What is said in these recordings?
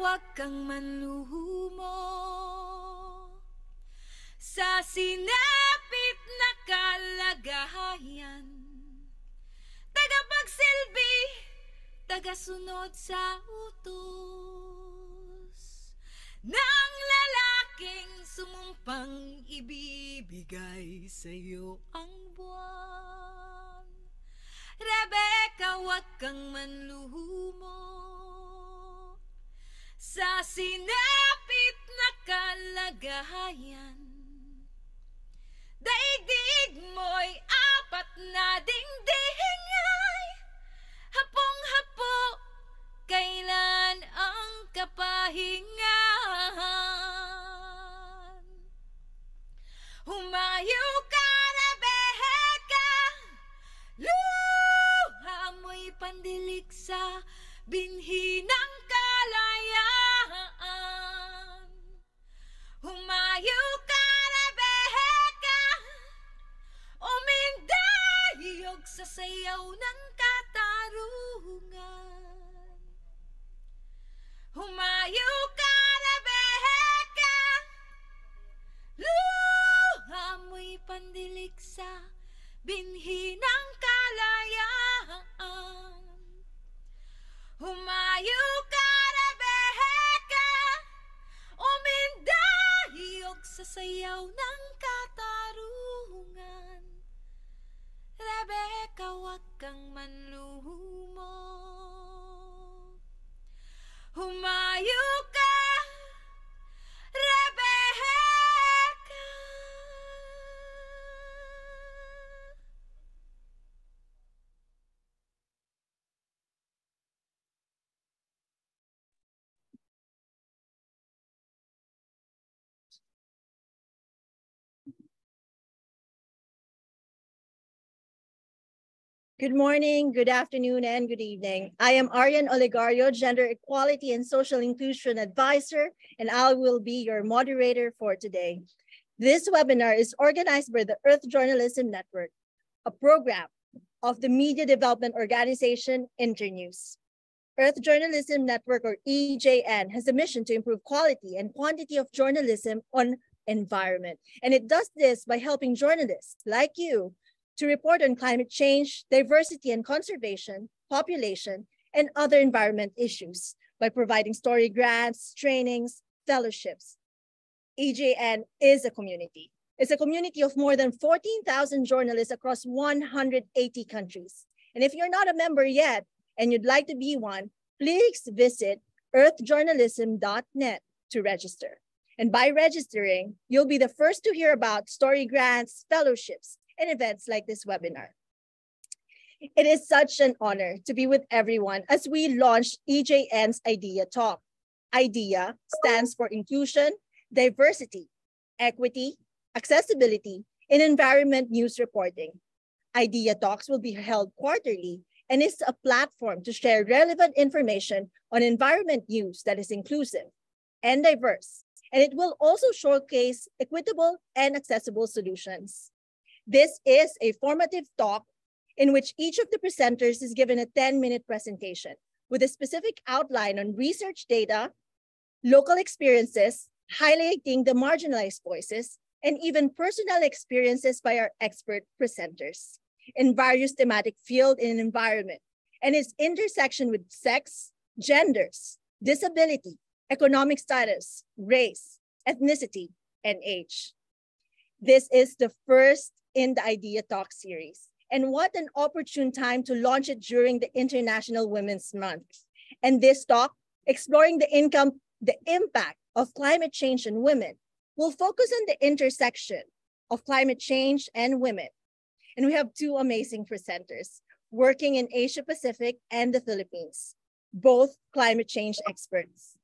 wag kang manluhumo Sa sinapit na kalagayan Tagapagsilbi, tagasunod sa utos Ng lalaking sumumpang ibibigay sa iyo ang buwan. Rebecca, wag kang manluhumo sa sinapit na kalagayan Daigdig mo'y apat na dingding ay Hapong-hapo, kailan ang kapahingahan Humayo ka na, Beheka Luha mo'y pandilig sa binhi ng kalayaan Humayo ka na, Beheka Umindayog sa sayaw ng katarungan. Humayo ka na, Beheka Luha mo'y pandilig sa binhi ng kalayaan. Humayo ka sa sayaw ng katarungan. Rebecca, wag kang manluhumo Humayo ka, Good morning, good afternoon, and good evening. I am Arian Oligario, Gender Equality and Social Inclusion Advisor, and I will be your moderator for today. This webinar is organized by the Earth Journalism Network, a program of the Media Development Organization Internews. Earth Journalism Network, or EJN, has a mission to improve quality and quantity of journalism on environment. And it does this by helping journalists like you to report on climate change, diversity and conservation, population, and other environment issues by providing story grants, trainings, fellowships. EJN is a community. It's a community of more than 14,000 journalists across 180 countries. And if you're not a member yet and you'd like to be one, please visit earthjournalism.net to register. And by registering, you'll be the first to hear about story grants, fellowships, and events like this webinar. It is such an honor to be with everyone as we launch EJN's IDEA Talk. IDEA stands for inclusion, diversity, equity, accessibility, and environment news reporting. IDEA Talks will be held quarterly and is a platform to share relevant information on environment news that is inclusive and diverse. And it will also showcase equitable and accessible solutions. This is a formative talk in which each of the presenters is given a 10 minute presentation with a specific outline on research data, local experiences, highlighting the marginalized voices, and even personal experiences by our expert presenters in various thematic field and environment and its intersection with sex, genders, disability, economic status, race, ethnicity, and age. This is the first in the Idea Talk series. And what an opportune time to launch it during the International Women's Month. And this talk, exploring the income, the impact of climate change on women, will focus on the intersection of climate change and women. And we have two amazing presenters working in Asia Pacific and the Philippines, both climate change experts.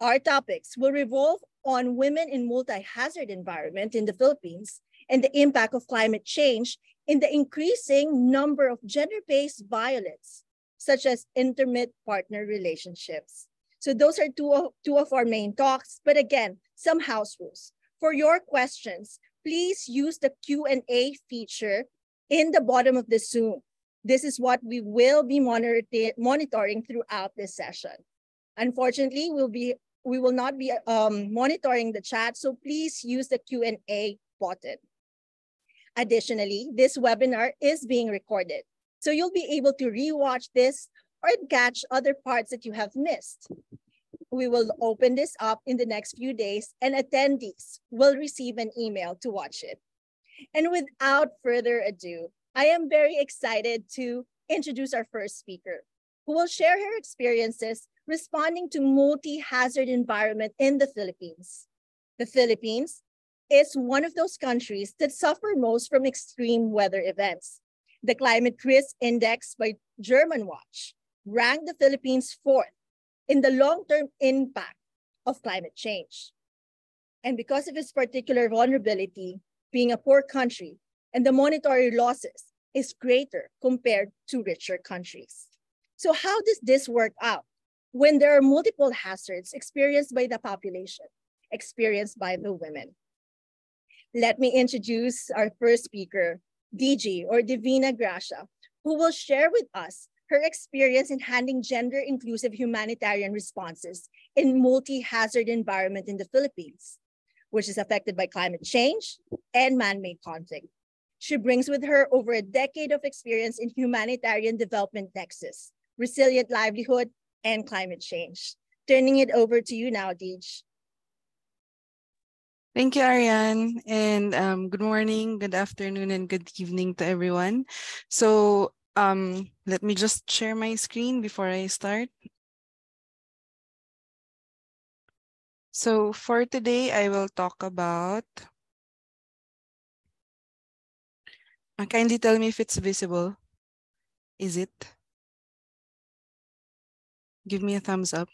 Our topics will revolve on women in multi-hazard environment in the Philippines and the impact of climate change in the increasing number of gender-based violence, such as intimate partner relationships. So those are two of, two of our main talks, but again, some house rules. For your questions, please use the Q&A feature in the bottom of the Zoom. This is what we will be monitor monitoring throughout this session. Unfortunately, we'll be we will not be um, monitoring the chat, so please use the Q&A button. Additionally, this webinar is being recorded, so you'll be able to rewatch this or catch other parts that you have missed. We will open this up in the next few days and attendees will receive an email to watch it. And without further ado, I am very excited to introduce our first speaker, who will share her experiences responding to multi-hazard environment in the Philippines. The Philippines is one of those countries that suffer most from extreme weather events. The Climate Risk Index by Germanwatch ranked the Philippines fourth in the long-term impact of climate change. And because of its particular vulnerability, being a poor country and the monetary losses is greater compared to richer countries. So how does this work out? when there are multiple hazards experienced by the population, experienced by the women. Let me introduce our first speaker, DG or Divina Gracia, who will share with us her experience in handling gender inclusive humanitarian responses in multi-hazard environment in the Philippines, which is affected by climate change and man-made conflict. She brings with her over a decade of experience in humanitarian development nexus, resilient livelihood, and climate change. Turning it over to you now, Deej. Thank you, Ariane. And um, good morning, good afternoon, and good evening to everyone. So um, let me just share my screen before I start. So for today, I will talk about, uh, kindly tell me if it's visible. Is it? Give me a thumbs up.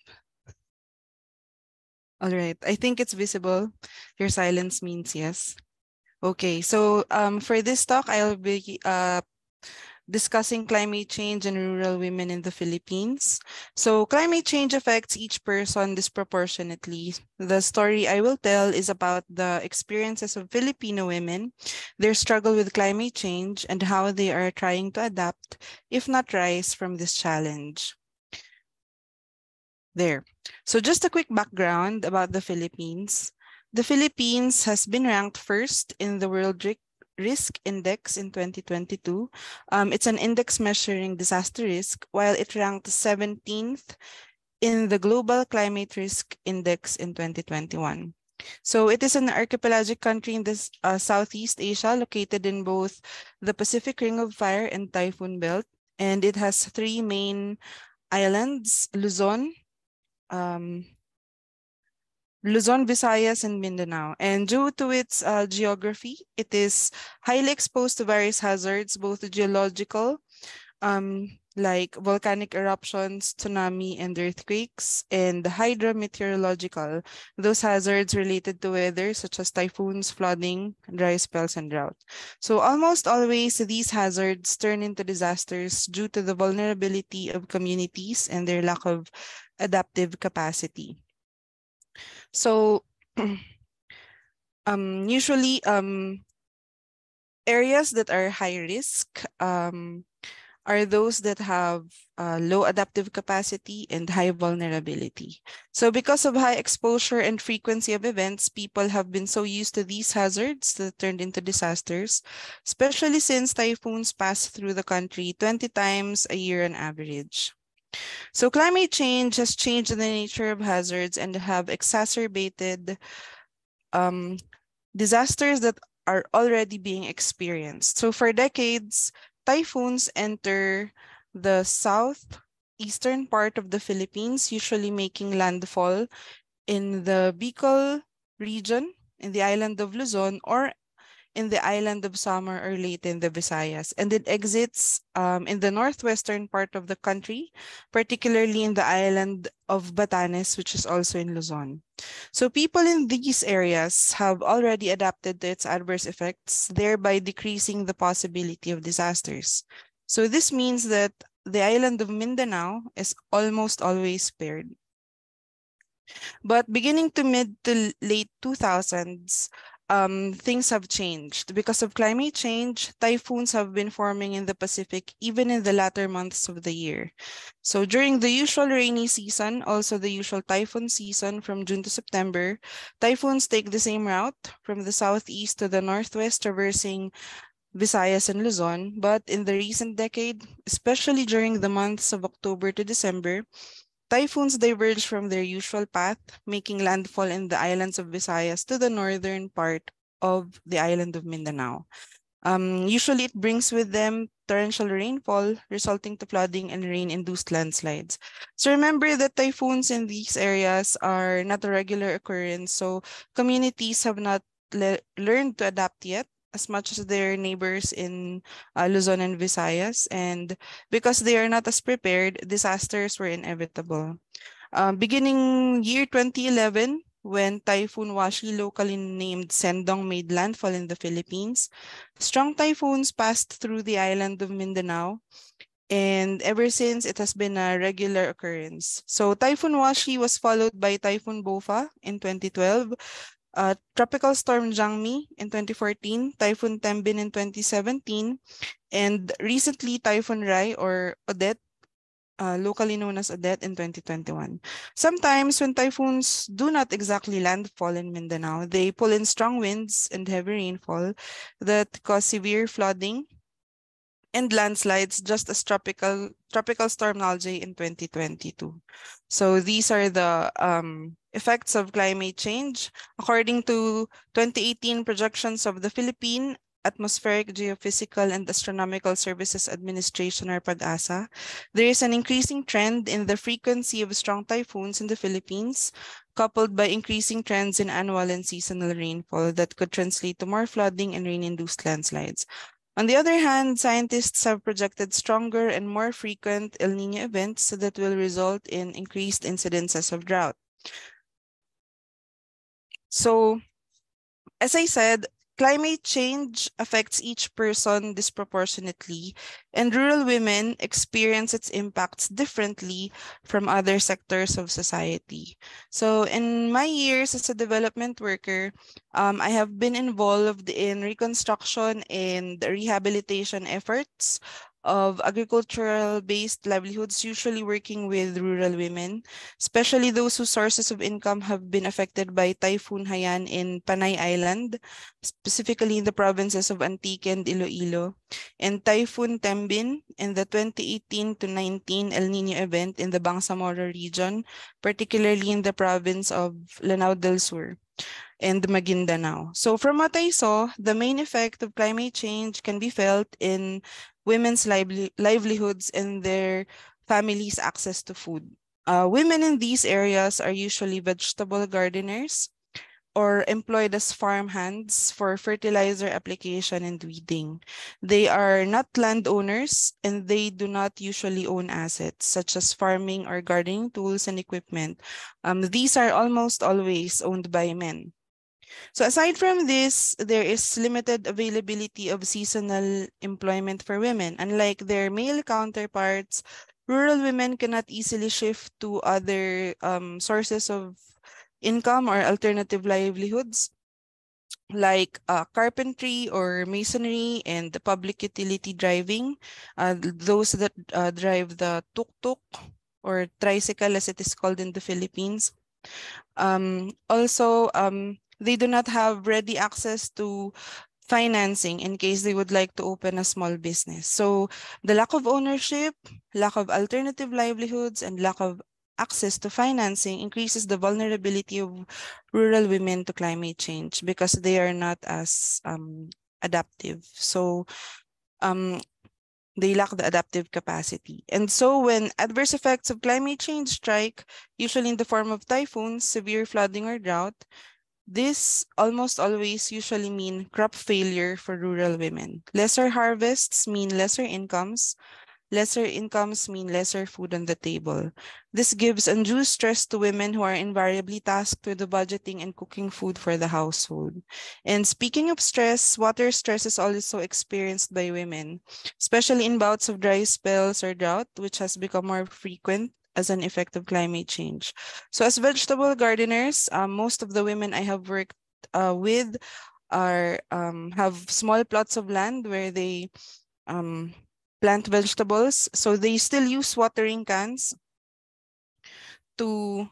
All right, I think it's visible. Your silence means yes. Okay, so um, for this talk, I'll be uh, discussing climate change and rural women in the Philippines. So climate change affects each person disproportionately. The story I will tell is about the experiences of Filipino women, their struggle with climate change, and how they are trying to adapt, if not rise, from this challenge there. So just a quick background about the Philippines. The Philippines has been ranked first in the World Risk Index in 2022. Um, it's an index measuring disaster risk, while it ranked 17th in the Global Climate Risk Index in 2021. So it is an archipelagic country in this uh, Southeast Asia, located in both the Pacific Ring of Fire and Typhoon Belt. And it has three main islands, Luzon, um, Luzon, Visayas, and Mindanao. And due to its uh, geography, it is highly exposed to various hazards, both geological, um, like volcanic eruptions, tsunami, and earthquakes, and the hydrometeorological, those hazards related to weather, such as typhoons, flooding, dry spells, and drought. So almost always, these hazards turn into disasters due to the vulnerability of communities and their lack of adaptive capacity. So um, usually um, areas that are high risk um, are those that have uh, low adaptive capacity and high vulnerability. So because of high exposure and frequency of events, people have been so used to these hazards that turned into disasters, especially since typhoons pass through the country 20 times a year on average. So climate change has changed the nature of hazards and have exacerbated um, disasters that are already being experienced. So for decades, typhoons enter the southeastern part of the Philippines, usually making landfall in the Bicol region, in the island of Luzon, or in the island of Samar or Leyte in the Visayas, and it exits um, in the northwestern part of the country, particularly in the island of Batanes, which is also in Luzon. So people in these areas have already adapted to its adverse effects, thereby decreasing the possibility of disasters. So this means that the island of Mindanao is almost always spared. But beginning to mid to late 2000s, um, things have changed. Because of climate change, typhoons have been forming in the Pacific even in the latter months of the year. So during the usual rainy season, also the usual typhoon season from June to September, typhoons take the same route from the southeast to the northwest, traversing Visayas and Luzon. But in the recent decade, especially during the months of October to December, Typhoons diverge from their usual path, making landfall in the islands of Visayas to the northern part of the island of Mindanao. Um, usually it brings with them torrential rainfall, resulting to flooding and rain-induced landslides. So remember that typhoons in these areas are not a regular occurrence, so communities have not learned to adapt yet as much as their neighbors in uh, Luzon and Visayas. And because they are not as prepared, disasters were inevitable. Uh, beginning year 2011, when Typhoon Washi, locally named Sendong, made landfall in the Philippines, strong typhoons passed through the island of Mindanao. And ever since, it has been a regular occurrence. So Typhoon Washi was followed by Typhoon Bopha in 2012, uh, Tropical Storm Jangmi in 2014, Typhoon Tembin in 2017, and recently Typhoon Rai or Odette, uh, locally known as Odette in 2021. Sometimes when typhoons do not exactly landfall in Mindanao, they pull in strong winds and heavy rainfall that cause severe flooding and landslides just as tropical tropical storm Nalgae in 2022. So these are the um, effects of climate change. According to 2018 projections of the Philippine Atmospheric, Geophysical, and Astronomical Services Administration or PAGASA, there is an increasing trend in the frequency of strong typhoons in the Philippines, coupled by increasing trends in annual and seasonal rainfall that could translate to more flooding and rain-induced landslides. On the other hand, scientists have projected stronger and more frequent El Nino events that will result in increased incidences of drought. So, as I said, climate change affects each person disproportionately, and rural women experience its impacts differently from other sectors of society. So, in my years as a development worker, um, I have been involved in reconstruction and rehabilitation efforts of agricultural-based livelihoods, usually working with rural women, especially those whose sources of income have been affected by Typhoon Haiyan in Panay Island, specifically in the provinces of Antique and Iloilo, and Typhoon Tembin in the 2018 to 19 El Nino event in the Bangsamoro region, particularly in the province of Lanao del Sur and Maguindanao. So from what I saw, the main effect of climate change can be felt in women's lively livelihoods and their families' access to food. Uh, women in these areas are usually vegetable gardeners or employed as farm hands for fertilizer application and weeding. They are not landowners and they do not usually own assets such as farming or gardening tools and equipment. Um, these are almost always owned by men. So aside from this, there is limited availability of seasonal employment for women. Unlike their male counterparts, rural women cannot easily shift to other um, sources of income or alternative livelihoods like uh, carpentry or masonry and the public utility driving, uh, those that uh, drive the tuk-tuk or tricycle as it is called in the Philippines. Um, also, um, they do not have ready access to financing in case they would like to open a small business. So the lack of ownership, lack of alternative livelihoods, and lack of access to financing increases the vulnerability of rural women to climate change because they are not as um, adaptive. So um, they lack the adaptive capacity. And so when adverse effects of climate change strike, usually in the form of typhoons, severe flooding or drought, this almost always usually mean crop failure for rural women. Lesser harvests mean lesser incomes. Lesser incomes mean lesser food on the table. This gives undue stress to women who are invariably tasked with the budgeting and cooking food for the household. And speaking of stress, water stress is also experienced by women, especially in bouts of dry spells or drought, which has become more frequent as an effect of climate change. So as vegetable gardeners, um, most of the women I have worked uh, with are um, have small plots of land where they um, plant vegetables. So they still use watering cans to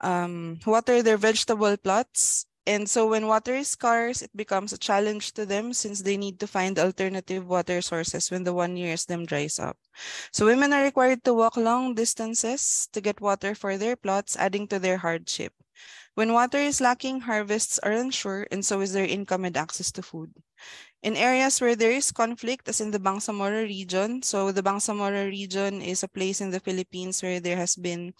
um, water their vegetable plots. And so when water is scarce, it becomes a challenge to them since they need to find alternative water sources when the one nearest them dries up. So women are required to walk long distances to get water for their plots, adding to their hardship. When water is lacking, harvests are unsure, and so is their income and access to food. In areas where there is conflict, as in the Bangsamoro region, so the Bangsamoro region is a place in the Philippines where there has been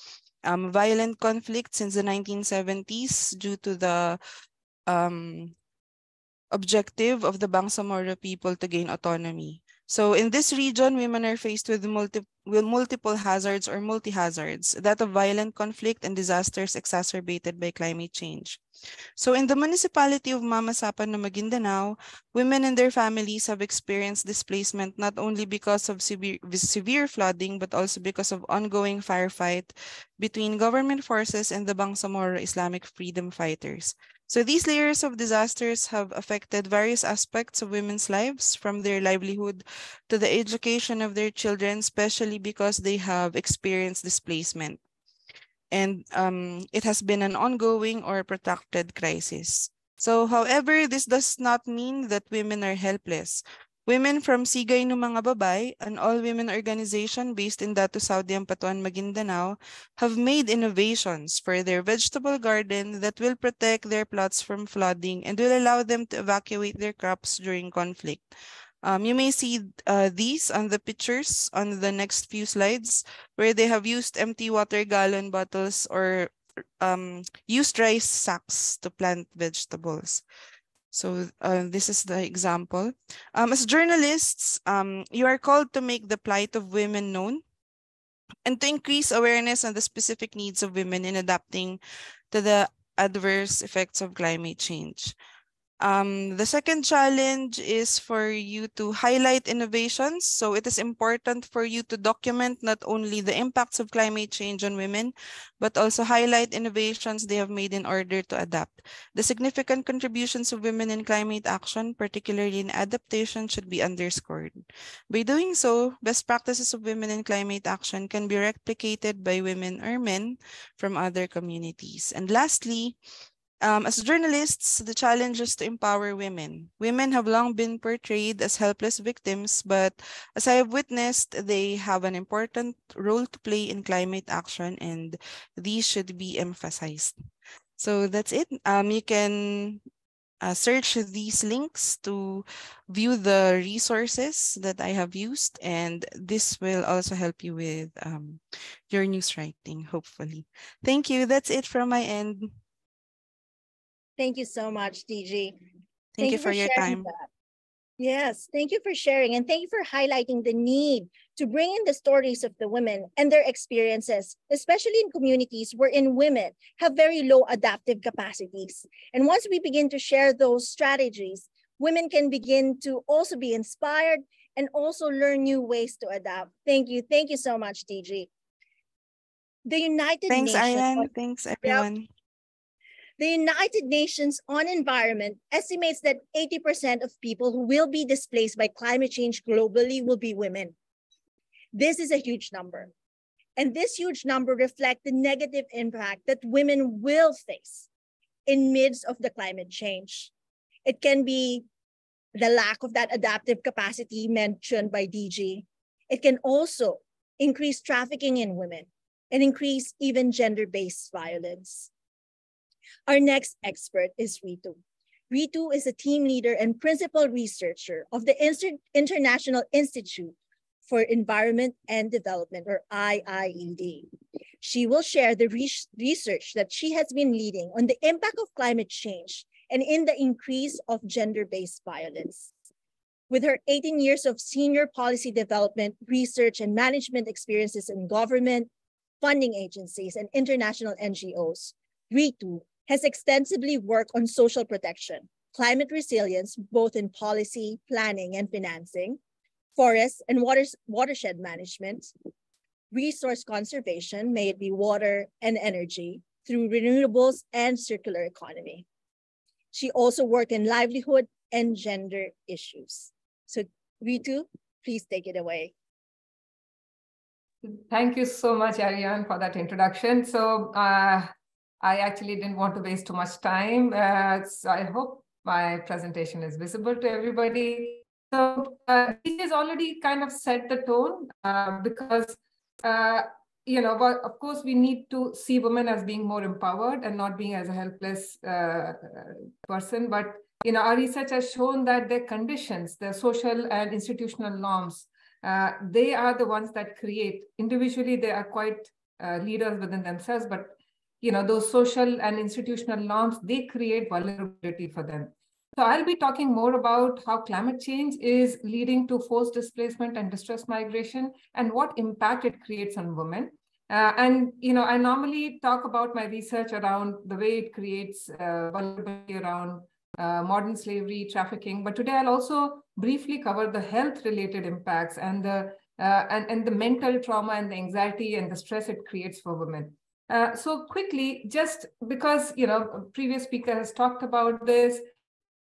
um, violent conflict since the 1970s due to the um, objective of the Bangsamoro people to gain autonomy. So in this region, women are faced with, multi with multiple hazards or multi-hazards, that of violent conflict and disasters exacerbated by climate change. So in the municipality of Mamasapan, Maguindanao, women and their families have experienced displacement not only because of severe, severe flooding, but also because of ongoing firefight between government forces and the Bangsamoro Islamic freedom fighters. So these layers of disasters have affected various aspects of women's lives, from their livelihood to the education of their children, especially because they have experienced displacement and um, it has been an ongoing or protracted crisis. So however, this does not mean that women are helpless. Women from Sigay no Mga Babay, an all-women organization based in Datu Saudi Ampatuan, Maguindanao, have made innovations for their vegetable garden that will protect their plots from flooding and will allow them to evacuate their crops during conflict. Um, you may see uh, these on the pictures on the next few slides where they have used empty water gallon bottles or um, used rice sacks to plant vegetables. So uh, this is the example. Um, as journalists, um, you are called to make the plight of women known and to increase awareness on the specific needs of women in adapting to the adverse effects of climate change. Um, the second challenge is for you to highlight innovations. So it is important for you to document not only the impacts of climate change on women, but also highlight innovations they have made in order to adapt. The significant contributions of women in climate action, particularly in adaptation, should be underscored. By doing so, best practices of women in climate action can be replicated by women or men from other communities. And lastly, um, as journalists, the challenge is to empower women. Women have long been portrayed as helpless victims, but as I have witnessed, they have an important role to play in climate action, and these should be emphasized. So that's it. Um, you can uh, search these links to view the resources that I have used, and this will also help you with um, your news writing, hopefully. Thank you. That's it from my end. Thank you so much, DG. Thank, thank you, for, for your time. That. Yes, thank you for sharing and thank you for highlighting the need to bring in the stories of the women and their experiences, especially in communities wherein women have very low adaptive capacities. And once we begin to share those strategies, women can begin to also be inspired and also learn new ways to adapt. Thank you. Thank you so much, DG. The United Thanks, Nations. Ariane. Thanks, everyone. Yep. The United Nations on Environment estimates that 80% of people who will be displaced by climate change globally will be women. This is a huge number. And this huge number reflects the negative impact that women will face in midst of the climate change. It can be the lack of that adaptive capacity mentioned by DG. It can also increase trafficking in women and increase even gender-based violence. Our next expert is Ritu. Ritu is a team leader and principal researcher of the Inter International Institute for Environment and Development, or IIED. She will share the re research that she has been leading on the impact of climate change and in the increase of gender-based violence. With her 18 years of senior policy development, research, and management experiences in government, funding agencies, and international NGOs, Ritu has extensively worked on social protection, climate resilience, both in policy, planning, and financing, forest and water, watershed management, resource conservation, may it be water and energy, through renewables and circular economy. She also worked in livelihood and gender issues. So Ritu, please take it away. Thank you so much, Ariane, for that introduction. So uh, I actually didn't want to waste too much time. Uh, so I hope my presentation is visible to everybody. So uh, it has already kind of set the tone uh, because, uh, you know, of course we need to see women as being more empowered and not being as a helpless uh, person. But, you know, our research has shown that their conditions, their social and institutional norms uh, they are the ones that create individually they are quite uh, leaders within themselves but you know those social and institutional norms they create vulnerability for them so i'll be talking more about how climate change is leading to forced displacement and distress migration and what impact it creates on women uh, and you know i normally talk about my research around the way it creates uh, vulnerability around uh, modern slavery, trafficking. But today I'll also briefly cover the health related impacts and the uh, and, and the mental trauma and the anxiety and the stress it creates for women. Uh, so quickly, just because you know previous speaker has talked about this,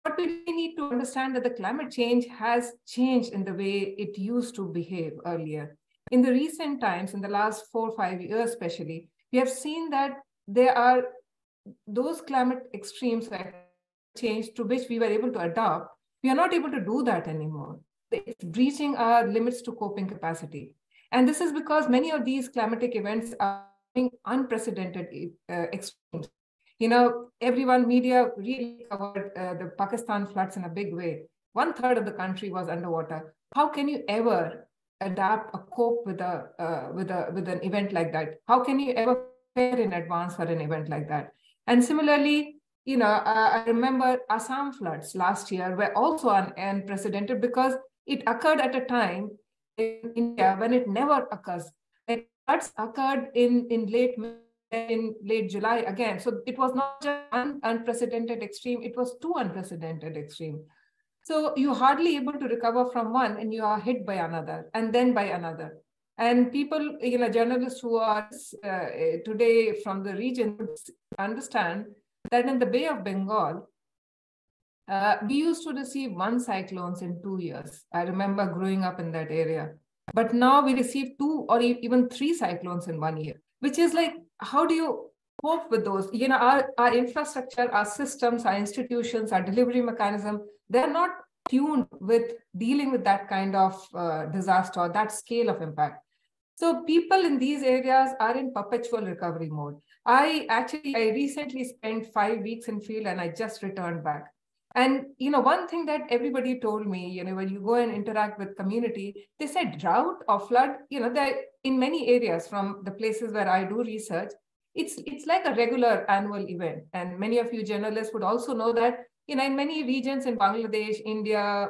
what we need to understand that the climate change has changed in the way it used to behave earlier. In the recent times, in the last four or five years especially, we have seen that there are those climate extremes change to which we were able to adapt, we are not able to do that anymore. It's breaching our limits to coping capacity. And this is because many of these climatic events are unprecedented uh, extremes. You know, everyone, media really covered uh, the Pakistan floods in a big way. One third of the country was underwater. How can you ever adapt or cope with a uh, with a with an event like that? How can you ever prepare in advance for an event like that? And similarly, you know, I remember Assam floods last year were also un- unprecedented because it occurred at a time in India when it never occurs. Floods occurred in, in late in late July again. So it was not just un- unprecedented extreme, it was two unprecedented extreme. So you're hardly able to recover from one and you are hit by another and then by another. And people, you know, journalists who are uh, today from the region understand that in the Bay of Bengal, uh, we used to receive one cyclones in two years. I remember growing up in that area. But now we receive two or even three cyclones in one year, which is like, how do you cope with those? You know, our, our infrastructure, our systems, our institutions, our delivery mechanism, they're not tuned with dealing with that kind of uh, disaster or that scale of impact. So people in these areas are in perpetual recovery mode. I actually, I recently spent five weeks in field and I just returned back. And, you know, one thing that everybody told me, you know, when you go and interact with community, they said drought or flood, you know, that in many areas from the places where I do research, it's, it's like a regular annual event. And many of you journalists would also know that, you know, in many regions in Bangladesh, India,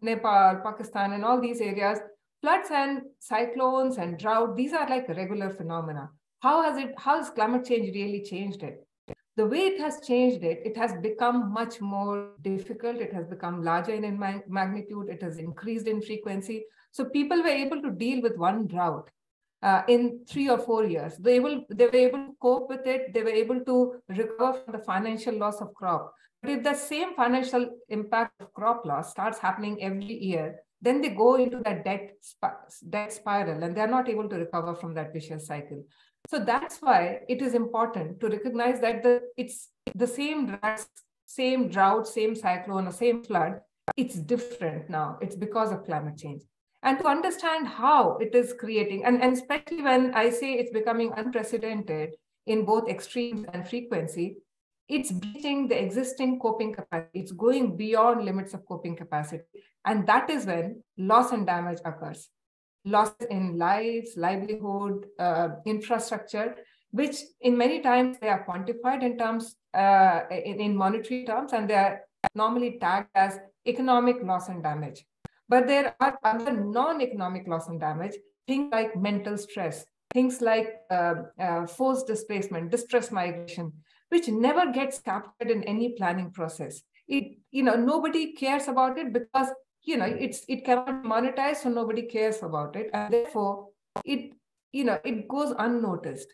Nepal, Pakistan, and all these areas, floods and cyclones and drought, these are like regular phenomena. How has it, how has climate change really changed it? The way it has changed it, it has become much more difficult. It has become larger in magnitude. It has increased in frequency. So people were able to deal with one drought uh, in three or four years. They, able, they were able to cope with it. They were able to recover from the financial loss of crop. But if the same financial impact of crop loss starts happening every year, then they go into that debt, debt spiral and they're not able to recover from that vicious cycle. So that's why it is important to recognize that the it's the same drought, same drought, same cyclone, or same flood. It's different now. It's because of climate change. And to understand how it is creating, and, and especially when I say it's becoming unprecedented in both extremes and frequency, it's breaching the existing coping capacity. It's going beyond limits of coping capacity. And that is when loss and damage occurs. Loss in lives, livelihood, uh, infrastructure, which in many times they are quantified in terms, uh, in, in monetary terms, and they are normally tagged as economic loss and damage. But there are other non-economic loss and damage, things like mental stress, things like uh, uh, forced displacement, distress migration, which never gets captured in any planning process. It, you know, nobody cares about it because, you know, it's it cannot monetize, so nobody cares about it. And therefore, it, you know, it goes unnoticed.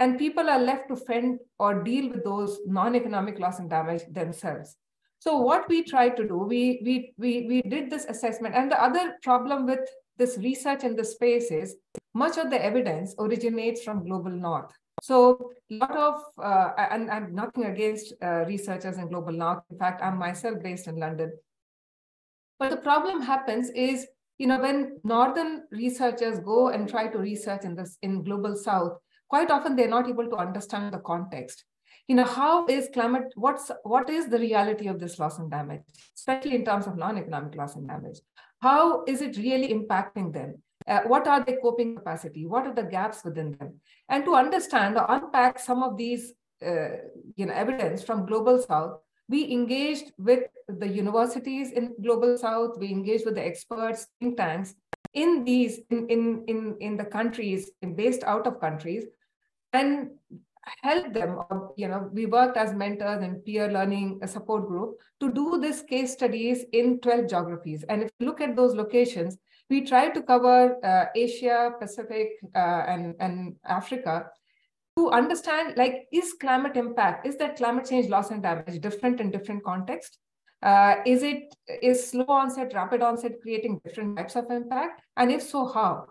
and people are left to fend or deal with those non-economic loss and damage themselves. So what we tried to do, we, we, we, we did this assessment. And the other problem with this research in the space is much of the evidence originates from global north. So a lot of, uh, and I'm nothing against uh, researchers in global north. In fact, I'm myself based in London. But the problem happens is, you know, when northern researchers go and try to research in this in global south, quite often they're not able to understand the context you know, how is climate, what's, what is the reality of this loss and damage, especially in terms of non-economic loss and damage? How is it really impacting them? Uh, what are their coping capacity? What are the gaps within them? And to understand or unpack some of these, uh, you know, evidence from Global South, we engaged with the universities in Global South, we engaged with the experts, think tanks in these, in, in, in, in the countries, based out of countries, and help them you know we worked as mentors and peer learning support group to do this case studies in 12 geographies. And if you look at those locations we try to cover uh, asia pacific uh, and and africa to understand like is climate impact is that climate change loss and damage different in different contexts uh, is it is slow onset rapid onset creating different types of impact and if so how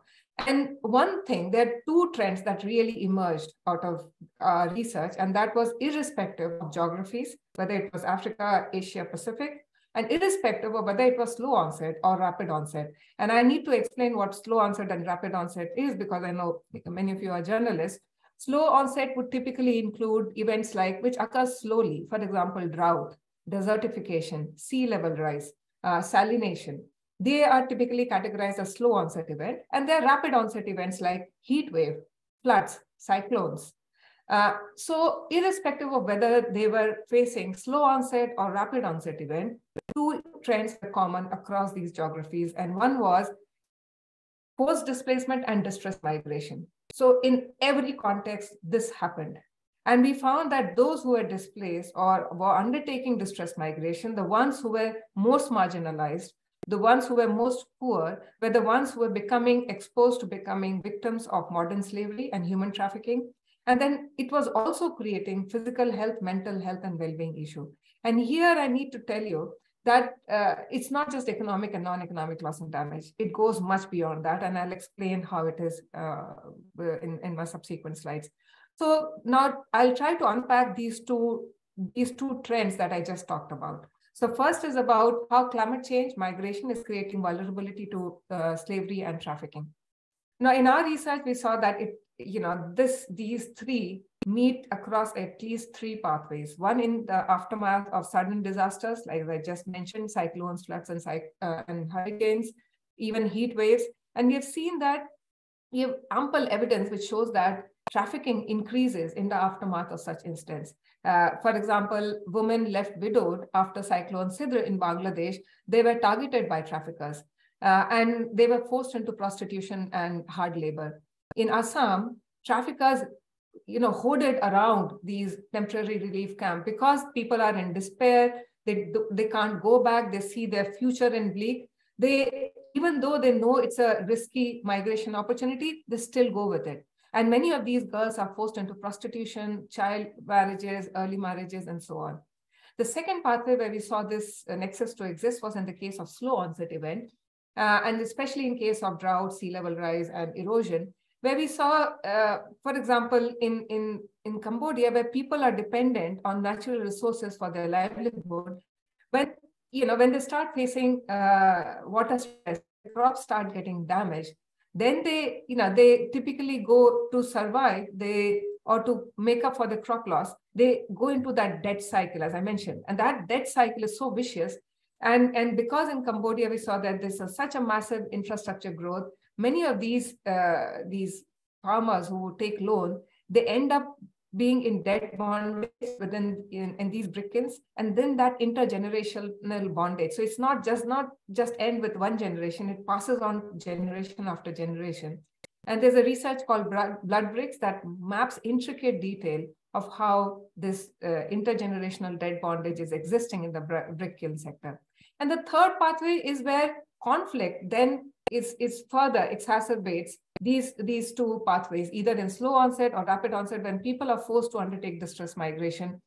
and one thing, there are two trends that really emerged out of uh, research, and that was irrespective of geographies, whether it was Africa, Asia, Pacific, and irrespective of whether it was slow onset or rapid onset. And I need to explain what slow onset and rapid onset is because I know many of you are journalists. Slow onset would typically include events like which occurs slowly, for example, drought, desertification, sea level rise, uh, salination, they are typically categorized as slow onset event, and they're rapid onset events like heat wave, floods, cyclones. Uh, so irrespective of whether they were facing slow onset or rapid onset event, two trends were common across these geographies. And one was post displacement and distress migration. So in every context, this happened. And we found that those who were displaced or were undertaking distress migration, the ones who were most marginalized, the ones who were most poor were the ones who were becoming exposed to becoming victims of modern slavery and human trafficking. And then it was also creating physical health, mental health, and well-being issue. And here I need to tell you that uh, it's not just economic and non-economic loss and damage. It goes much beyond that, and I'll explain how it is uh, in, in my subsequent slides. So now I'll try to unpack these two, these two trends that I just talked about. So first is about how climate change migration is creating vulnerability to uh, slavery and trafficking. Now, in our research, we saw that it, you know, this these three meet across at least three pathways. One in the aftermath of sudden disasters, like I just mentioned, cyclones, floods, and, uh, and hurricanes, even heat waves. And we have seen that we have ample evidence which shows that trafficking increases in the aftermath of such incidents. Uh, for example, women left widowed after Cyclone Sidr in Bangladesh, they were targeted by traffickers uh, and they were forced into prostitution and hard labor. In Assam, traffickers you know, hoarded around these temporary relief camps because people are in despair, they, they can't go back, they see their future in bleak. They, even though they know it's a risky migration opportunity, they still go with it. And many of these girls are forced into prostitution, child marriages, early marriages, and so on. The second pathway where we saw this uh, nexus to exist was in the case of slow onset event, uh, and especially in case of drought, sea level rise, and erosion, where we saw, uh, for example, in, in, in Cambodia, where people are dependent on natural resources for their livelihood, when, you know, when they start facing uh, water stress, crops start getting damaged, then they, you know, they typically go to survive, they or to make up for the crop loss, they go into that debt cycle, as I mentioned. And that debt cycle is so vicious. And, and because in Cambodia, we saw that there's a, such a massive infrastructure growth, many of these, uh, these farmers who take loan, they end up being in debt bondage within in, in these brick kilns and then that intergenerational bondage. So it's not just not just end with one generation it passes on generation after generation. And there's a research called blood bricks that maps intricate detail of how this uh, intergenerational debt bondage is existing in the brick kiln sector. And the third pathway is where conflict then is, is further exacerbates these, these two pathways, either in slow onset or rapid onset, when people are forced to undertake distress migration.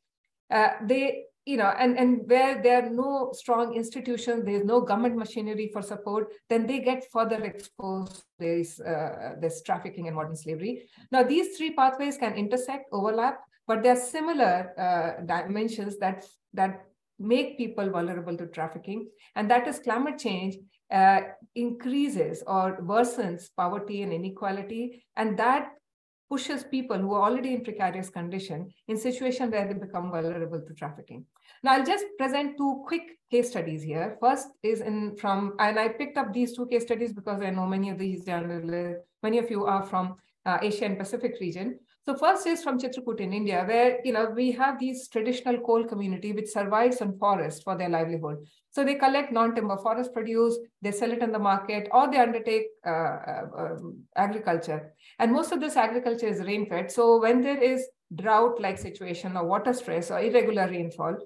Uh, they, you know, and, and where there are no strong institutions, there's no government machinery for support, then they get further exposed to this, uh, this trafficking and modern slavery. Now, these three pathways can intersect, overlap, but there are similar uh, dimensions that, that make people vulnerable to trafficking. And that is climate change uh, increases or worsens poverty and inequality. And that pushes people who are already in precarious condition in situation where they become vulnerable to trafficking. Now I'll just present two quick case studies here. First is in from, and I picked up these two case studies because I know many of these journalists, many of you are from uh, Asia and Pacific region. So first is from Chitrakoot in India, where you know we have these traditional Kol community which survives on forest for their livelihood. So they collect non-timber forest produce, they sell it in the market, or they undertake uh, uh, um, agriculture. And most of this agriculture is rain-fed. So when there is drought-like situation or water stress or irregular rainfall,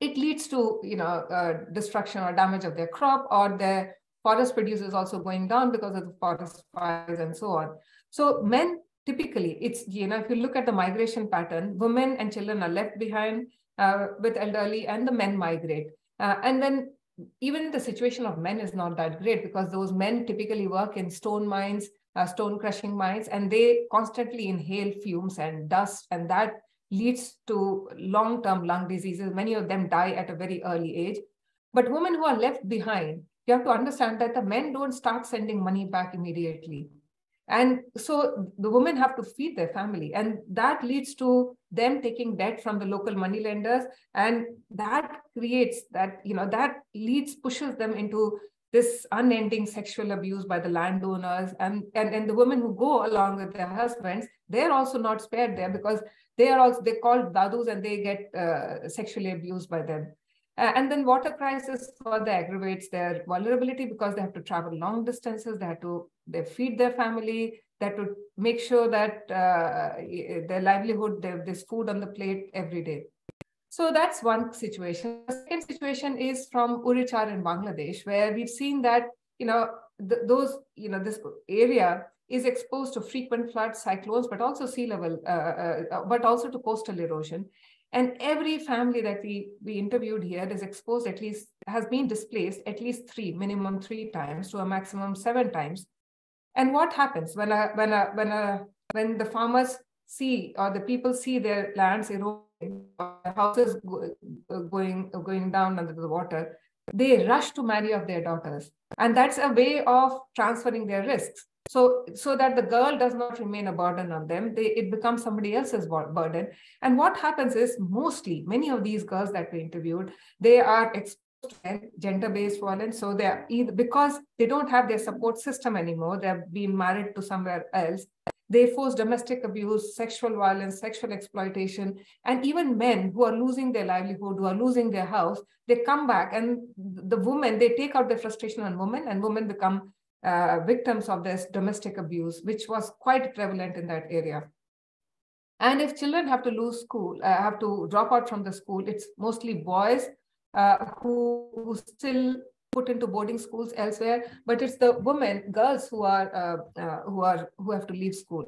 it leads to you know uh, destruction or damage of their crop, or their forest produce is also going down because of the forest fires and so on. So men typically it's you know if you look at the migration pattern women and children are left behind uh, with elderly and the men migrate. Uh, and then even the situation of men is not that great because those men typically work in stone mines uh, stone crushing mines and they constantly inhale fumes and dust and that leads to long-term lung diseases. Many of them die at a very early age. But women who are left behind you have to understand that the men don't start sending money back immediately and so the women have to feed their family, and that leads to them taking debt from the local money lenders, and that creates that you know that leads pushes them into this unending sexual abuse by the landowners. And, and and the women who go along with their husbands they're also not spared there because they are also they called dadus and they get uh, sexually abused by them uh, and then water crisis further aggravates their vulnerability because they have to travel long distances, they have to they feed their family, they have to make sure that uh, their livelihood, there's food on the plate every day. So that's one situation. The second situation is from Urichar in Bangladesh, where we've seen that, you know, th those, you know, this area is exposed to frequent floods, cyclones, but also sea level, uh, uh, but also to coastal erosion. And every family that we, we interviewed here is exposed at least, has been displaced at least three, minimum three times to a maximum seven times. And what happens when a, when a, when a, when the farmers see or the people see their lands eroding, houses uh, going, uh, going down under the water, they rush to marry off their daughters. And that's a way of transferring their risks. So so that the girl does not remain a burden on them they it becomes somebody else's burden. And what happens is mostly many of these girls that we interviewed they are exposed to gender-based violence. So they are either because they don't have their support system anymore they've been married to somewhere else they force domestic abuse sexual violence sexual exploitation and even men who are losing their livelihood who are losing their house they come back and the women they take out their frustration on women and women become uh, victims of this domestic abuse, which was quite prevalent in that area. And if children have to lose school, uh, have to drop out from the school, it's mostly boys uh, who, who still put into boarding schools elsewhere, but it's the women, girls who are uh, uh, who are who have to leave school.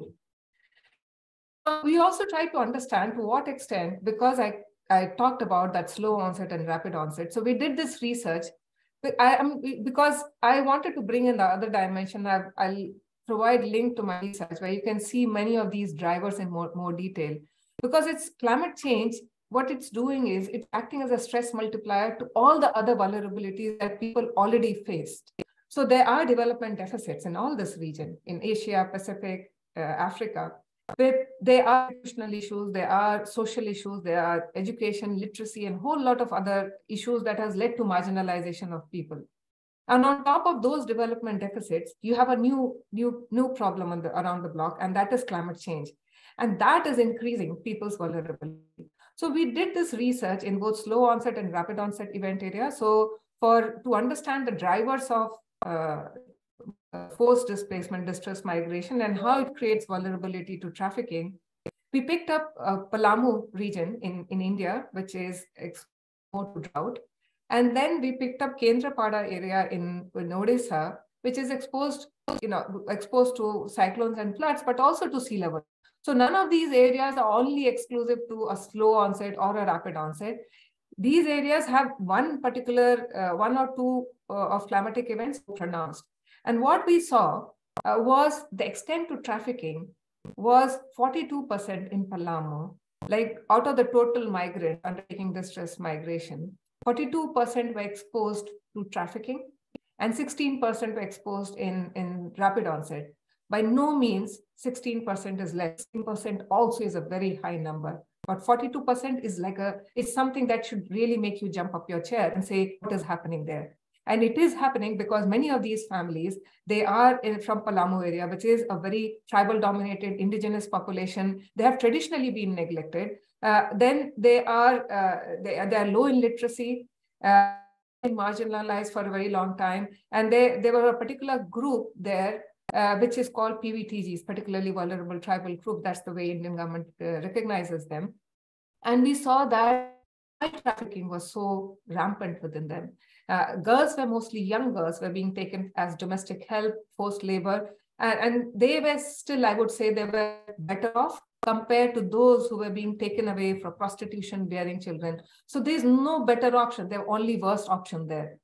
We also try to understand to what extent, because I I talked about that slow onset and rapid onset. So we did this research I am because I wanted to bring in the other dimension. i will provide link to my research where you can see many of these drivers in more, more detail. Because it's climate change, what it's doing is it's acting as a stress multiplier to all the other vulnerabilities that people already faced. So there are development deficits in all this region, in Asia, Pacific, uh, Africa. There are educational issues, there are social issues, there are education, literacy, and a whole lot of other issues that has led to marginalization of people. And on top of those development deficits, you have a new, new, new problem the, around the block, and that is climate change. And that is increasing people's vulnerability. So we did this research in both slow onset and rapid onset event area. So for to understand the drivers of uh, forced displacement, distress migration, and how it creates vulnerability to trafficking. We picked up Palamu region in, in India, which is exposed to drought. And then we picked up Kendrapada area in, in Odisha, which is exposed, you know, exposed to cyclones and floods, but also to sea level. So none of these areas are only exclusive to a slow onset or a rapid onset. These areas have one particular, uh, one or two uh, of climatic events pronounced. And what we saw uh, was the extent to trafficking was 42% in Palamu, like out of the total migrant undertaking distress migration, 42% were exposed to trafficking and 16% were exposed in, in rapid onset. By no means 16% is less. 16% also is a very high number. But 42% is like a, it's something that should really make you jump up your chair and say, what is happening there? And it is happening because many of these families, they are in, from Palamu area, which is a very tribal dominated indigenous population. They have traditionally been neglected. Uh, then they are, uh, they, they, are low in literacy, uh, marginalized for a very long time. And they, they were a particular group there uh, which is called PVTGs, particularly vulnerable tribal group. That's the way Indian government uh, recognizes them. And we saw that trafficking was so rampant within them. Uh, girls were mostly young girls were being taken as domestic help, forced labor, and, and they were still, I would say, they were better off compared to those who were being taken away for prostitution, bearing children. So there's no better option. There's only worst option there.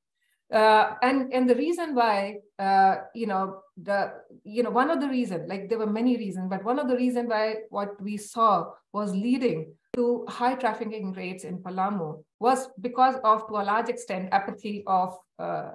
Uh, and and the reason why uh, you know the you know one of the reason like there were many reasons but one of the reason why what we saw was leading to high trafficking rates in Palamu was because of to a large extent apathy of uh,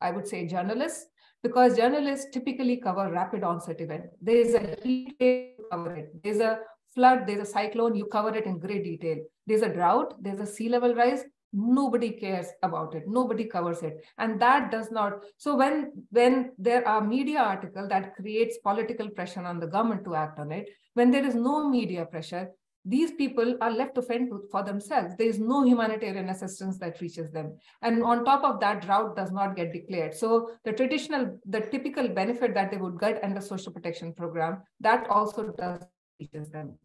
I would say journalists because journalists typically cover rapid onset event. There is a heat wave, cover it. There's a flood, there's a cyclone, you cover it in great detail. There's a drought, there's a sea level rise, nobody cares about it. Nobody covers it. And that does not so when when there are media article that creates political pressure on the government to act on it when there is no media pressure these people are left to fend for themselves. There is no humanitarian assistance that reaches them. And on top of that drought does not get declared. So the traditional the typical benefit that they would get under social protection program that also does reaches them.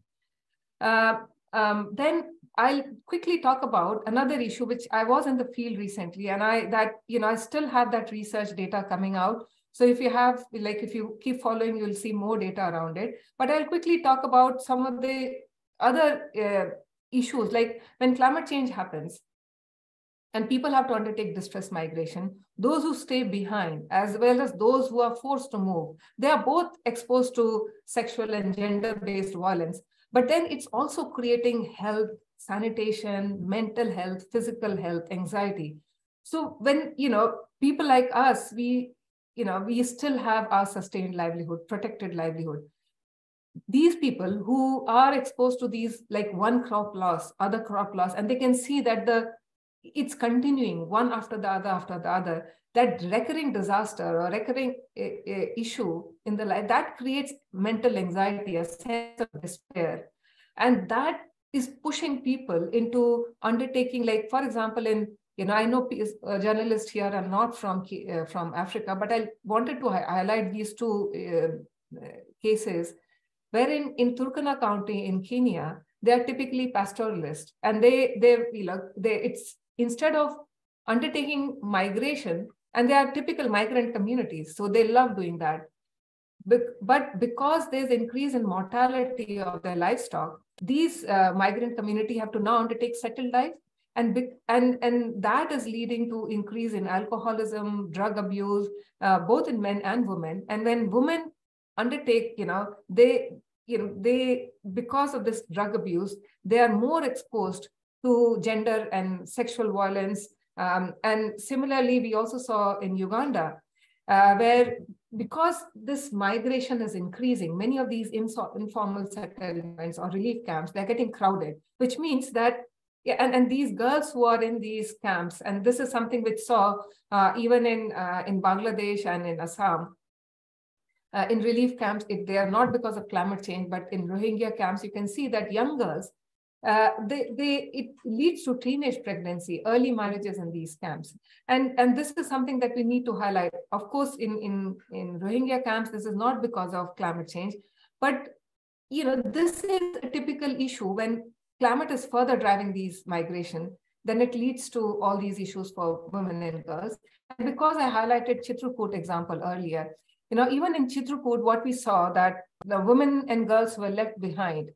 Uh, um, then I'll quickly talk about another issue which I was in the field recently, and I that you know I still have that research data coming out. So if you have like if you keep following, you'll see more data around it. But I'll quickly talk about some of the other uh, issues, like when climate change happens, and people have to undertake distress migration. Those who stay behind, as well as those who are forced to move, they are both exposed to sexual and gender-based violence. But then it's also creating health sanitation, mental health, physical health, anxiety. So when, you know, people like us, we, you know, we still have our sustained livelihood, protected livelihood. These people who are exposed to these like one crop loss, other crop loss, and they can see that the it's continuing one after the other after the other that recurring disaster or recurring uh, issue in the life that creates mental anxiety a sense of despair and that is pushing people into undertaking like for example in you know i know uh, journalists here are not from uh, from africa but i wanted to hi highlight these two uh, cases wherein in turkana county in kenya they are typically pastoralists and they they you know they it's instead of undertaking migration and they are typical migrant communities. So they love doing that but because there's increase in mortality of their livestock these uh, migrant community have to now undertake settled life. And and and that is leading to increase in alcoholism drug abuse uh, both in men and women. And when women undertake you know they you know they because of this drug abuse they are more exposed to gender and sexual violence. Um, and similarly we also saw in uganda uh, where because this migration is increasing, many of these informal settlements or relief camps, they're getting crowded, which means that, yeah, and, and these girls who are in these camps, and this is something which saw uh, even in, uh, in Bangladesh and in Assam, uh, in relief camps, they are not because of climate change, but in Rohingya camps, you can see that young girls uh, it leads to teenage pregnancy, early marriages in these camps. And, and this is something that we need to highlight. Of course, in, in, in Rohingya camps, this is not because of climate change, but you know, this is a typical issue when climate is further driving these migration. then it leads to all these issues for women and girls. And because I highlighted Chitrakoot example earlier, you know, even in Chitrakoot, what we saw that the women and girls were left behind,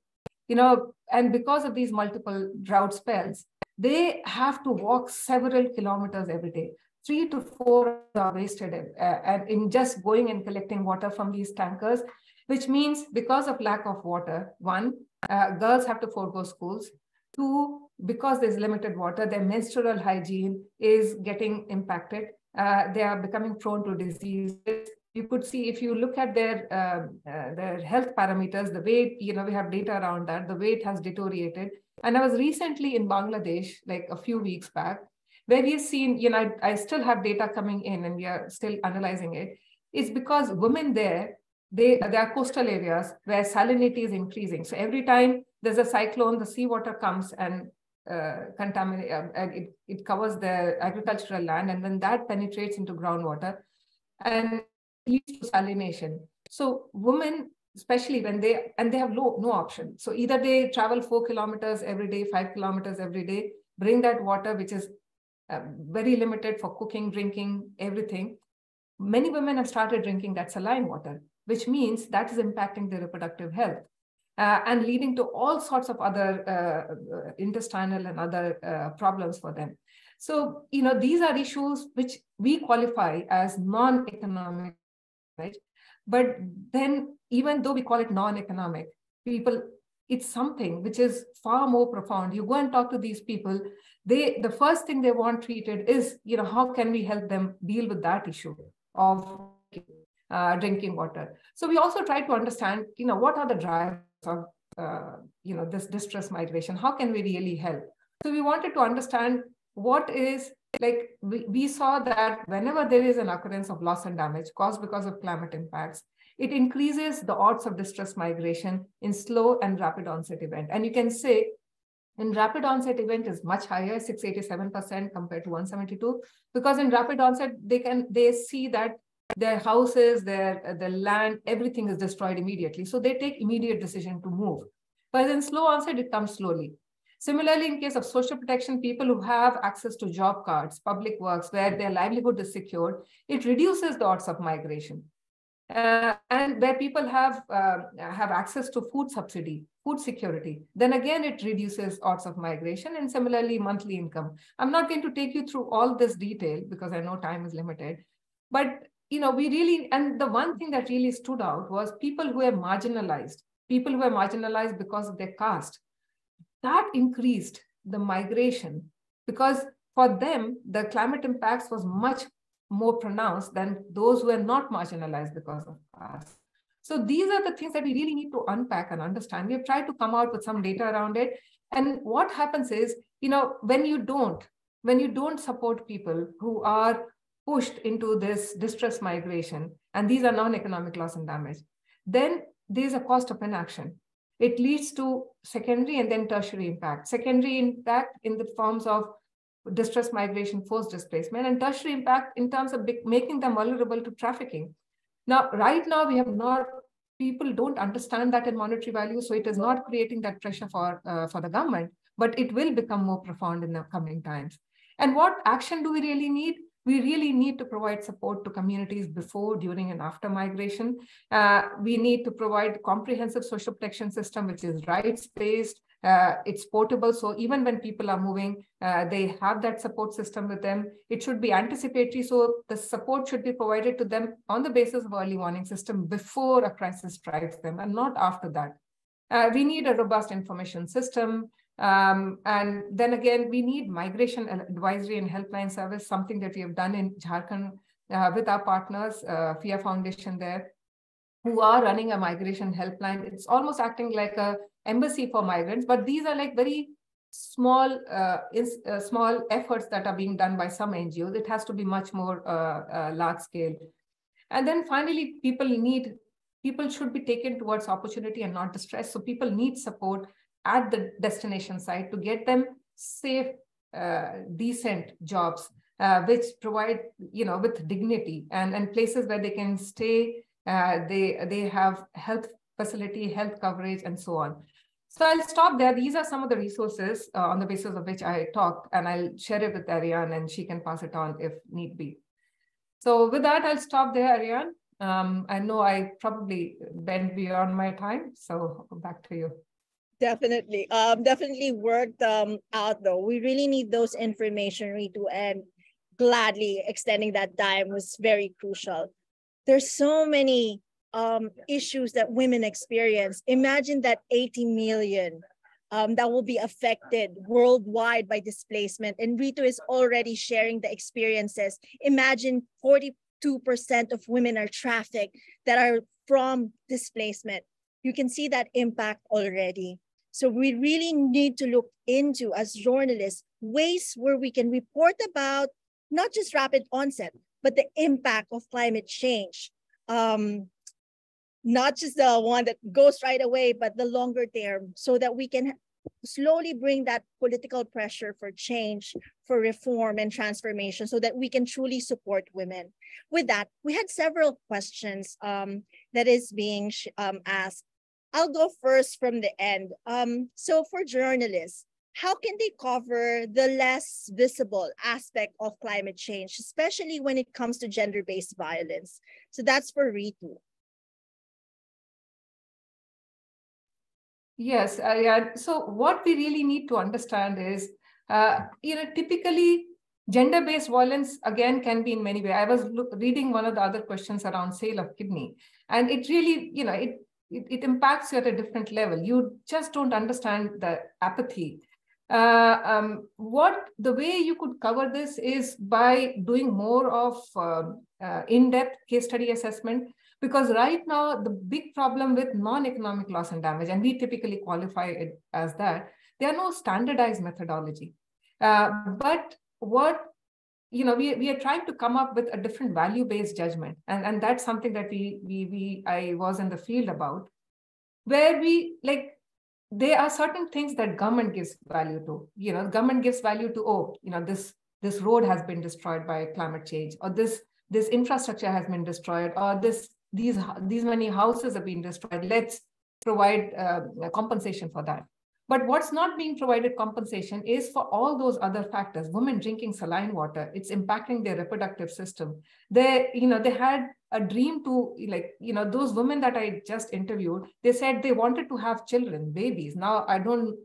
you know, and because of these multiple drought spells, they have to walk several kilometers every day. Three to four are wasted uh, in just going and collecting water from these tankers, which means because of lack of water, one, uh, girls have to forego schools. Two, because there's limited water, their menstrual hygiene is getting impacted. Uh, they are becoming prone to diseases. You could see if you look at their uh, uh, their health parameters, the weight, you know, we have data around that, the weight has deteriorated. And I was recently in Bangladesh, like a few weeks back, where we've seen, you know, I, I still have data coming in and we are still analyzing it. It's because women there, they, there are coastal areas where salinity is increasing. So every time there's a cyclone, the seawater comes and uh, contaminate, uh, and it, it covers the agricultural land, and then that penetrates into groundwater and leads to salination. So women, especially when they, and they have low, no option. So either they travel four kilometers every day, five kilometers every day, bring that water, which is uh, very limited for cooking, drinking, everything. Many women have started drinking that saline water, which means that is impacting their reproductive health uh, and leading to all sorts of other uh, uh, intestinal and other uh, problems for them. So, you know, these are issues which we qualify as non-economic, right? But then, even though we call it non-economic, people, it's something which is far more profound. You go and talk to these people, they the first thing they want treated is, you know, how can we help them deal with that issue of uh, drinking water? So we also try to understand, you know, what are the drivers of uh, you know this distress migration how can we really help so we wanted to understand what is like we, we saw that whenever there is an occurrence of loss and damage caused because of climate impacts it increases the odds of distress migration in slow and rapid onset event and you can say in rapid onset event is much higher 687% compared to 172 because in rapid onset they can they see that their houses, their, their land, everything is destroyed immediately. So they take immediate decision to move. But in slow onset, it comes slowly. Similarly, in case of social protection, people who have access to job cards, public works, where their livelihood is secured, it reduces the odds of migration. Uh, and where people have uh, have access to food subsidy, food security, then again it reduces odds of migration and similarly monthly income. I'm not going to take you through all this detail because I know time is limited, but you know, we really, and the one thing that really stood out was people who were marginalized, people who were marginalized because of their caste. That increased the migration because for them, the climate impacts was much more pronounced than those who are not marginalized because of caste. So these are the things that we really need to unpack and understand. We've tried to come out with some data around it. And what happens is, you know, when you don't, when you don't support people who are pushed into this distress migration, and these are non-economic loss and damage, then there's a cost of inaction. It leads to secondary and then tertiary impact. Secondary impact in the forms of distress migration, forced displacement, and tertiary impact in terms of making them vulnerable to trafficking. Now, right now, we have not, people don't understand that in monetary value, so it is not creating that pressure for, uh, for the government, but it will become more profound in the coming times. And what action do we really need? We really need to provide support to communities before, during, and after migration. Uh, we need to provide comprehensive social protection system, which is rights-based, uh, it's portable. So even when people are moving, uh, they have that support system with them. It should be anticipatory. So the support should be provided to them on the basis of early warning system before a crisis strikes them and not after that. Uh, we need a robust information system. Um, and then again, we need migration advisory and helpline service, something that we have done in Jharkhand uh, with our partners, uh, FIA Foundation there, who are running a migration helpline. It's almost acting like a embassy for migrants, but these are like very small uh, uh, small efforts that are being done by some NGOs. It has to be much more uh, uh, large scale. And then finally, people need, people should be taken towards opportunity and not distress. So people need support at the destination site to get them safe, uh, decent jobs, uh, which provide, you know, with dignity and, and places where they can stay. Uh, they, they have health facility, health coverage, and so on. So I'll stop there. These are some of the resources uh, on the basis of which I talked, and I'll share it with Ariane and she can pass it on if need be. So with that, I'll stop there, Ariane. Um, I know I probably went beyond my time, so back to you. Definitely, um, definitely worked um, out though. We really need those information, Ritu, and gladly extending that time was very crucial. There's so many um, issues that women experience. Imagine that 80 million um, that will be affected worldwide by displacement. And Ritu is already sharing the experiences. Imagine 42% of women are trafficked that are from displacement. You can see that impact already. So we really need to look into, as journalists, ways where we can report about not just rapid onset, but the impact of climate change. Um, not just the one that goes right away, but the longer term, so that we can slowly bring that political pressure for change, for reform and transformation, so that we can truly support women. With that, we had several questions um, that is being um, asked. I'll go first from the end. Um, so for journalists, how can they cover the less visible aspect of climate change, especially when it comes to gender-based violence? So that's for Ritu. Yes, uh, yeah. So what we really need to understand is, uh, you know, typically gender-based violence again can be in many ways. I was reading one of the other questions around sale of kidney, and it really, you know, it, it it impacts you at a different level. You just don't understand the apathy. Uh, um, what the way you could cover this is by doing more of um, uh, in-depth case study assessment because right now, the big problem with non-economic loss and damage, and we typically qualify it as that, there are no standardized methodology. Uh, but what you know, we, we are trying to come up with a different value-based judgment. And, and that's something that we, we, we I was in the field about, where we like there are certain things that government gives value to. You know, government gives value to, oh, you know, this this road has been destroyed by climate change, or this this infrastructure has been destroyed, or this these these many houses have been destroyed let's provide uh, compensation for that but what's not being provided compensation is for all those other factors. Women drinking saline water it's impacting their reproductive system. They you know they had a dream to like you know those women that i just interviewed they said they wanted to have children babies. Now i don't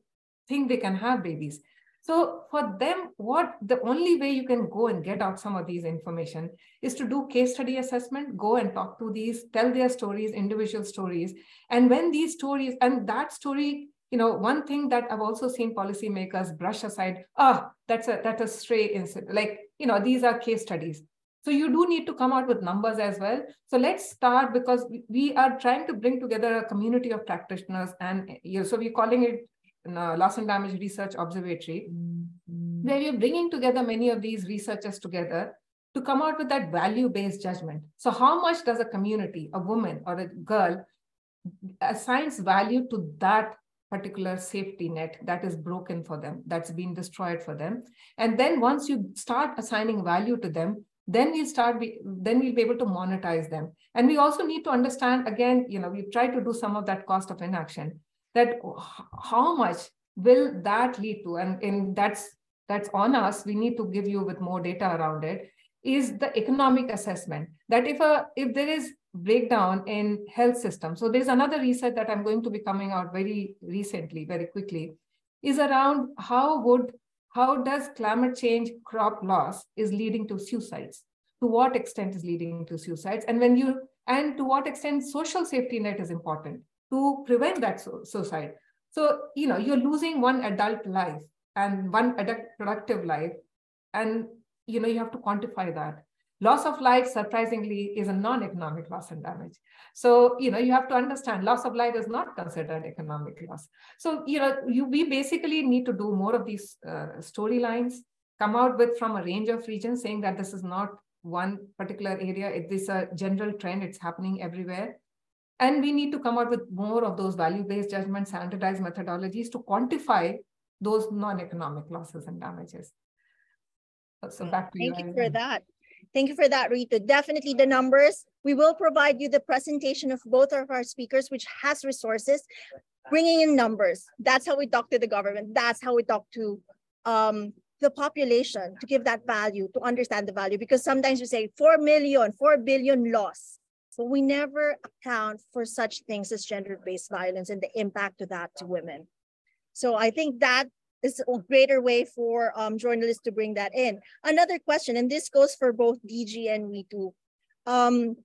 think they can have babies. So for them, what the only way you can go and get out some of these information is to do case study assessment, go and talk to these, tell their stories, individual stories. And when these stories, and that story, you know, one thing that I've also seen policymakers brush aside, ah, oh, that's a that's a stray incident. Like, you know, these are case studies. So you do need to come out with numbers as well. So let's start because we are trying to bring together a community of practitioners and you know, so we're calling it Loss and Damage Research Observatory, mm-hmm. where we're bringing together many of these researchers together to come out with that value-based judgment. So how much does a community, a woman or a girl, assigns value to that particular safety net that is broken for them, that's been destroyed for them. And then once you start assigning value to them, then we'll start be, then we'll be able to monetize them. And we also need to understand, again, you know, we try to do some of that cost of inaction that how much will that lead to and, and that's that's on us we need to give you with more data around it is the economic assessment that if a if there is breakdown in health system so there's another research that i'm going to be coming out very recently very quickly is around how would how does climate change crop loss is leading to suicides to what extent is leading to suicides and when you and to what extent social safety net is important to prevent that suicide. So, you know, you're losing one adult life and one adult productive life. And, you know, you have to quantify that. Loss of life, surprisingly, is a non-economic loss and damage. So, you know, you have to understand loss of life is not considered economic loss. So, you know, you, we basically need to do more of these uh, storylines, come out with from a range of regions saying that this is not one particular area. It is a general trend. It's happening everywhere. And we need to come out with more of those value-based judgments, standardized methodologies to quantify those non-economic losses and damages. So back to you. Thank you. you for that. Thank you for that, Ritu. Definitely the numbers. We will provide you the presentation of both of our speakers, which has resources. bringing in numbers. That's how we talk to the government. That's how we talk to um, the population to give that value, to understand the value. Because sometimes we say 4 million, 4 billion loss, but we never account for such things as gender-based violence and the impact of that to women. So I think that is a greater way for um, journalists to bring that in. Another question, and this goes for both DG and Ritu. Um,